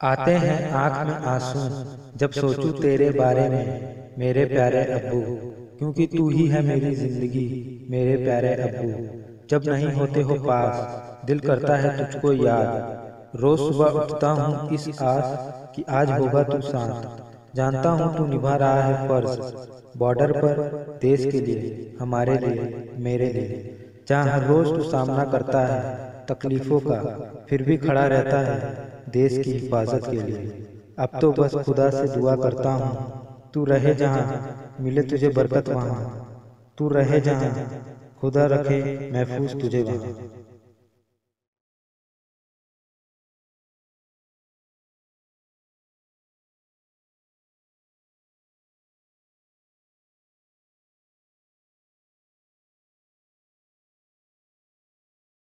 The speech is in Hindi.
आते हैं आँख में आँसू। जब सोचूं तेरे बारे में मेरे प्यारे अब्बू। क्योंकि तू ही है मेरी ज़िंदगी मेरे प्यारे अब्बू। जब नहीं होते हो पास दिल करता है तुझको याद। रोज सुबह उठता हूँ इस आस कि आज होगा तू साथ जानता हूँ तू निभा रहा है फ़र्ज़। बॉर्डर पर देश के लिए हमारे लिए मेरे लिए। जहाँ हर रोज तू सामना करता है तकलीफों का फिर भी खड़ा रहता है देश की हिफाजत के लिए। अब तो बस खुदा से दुआ करता हूँ, तू रहे जहाँ, मिले तुझे बरकत वहाँ। तू रहे जहाँ, खुदा रखे, महफूज तुझे वहाँ।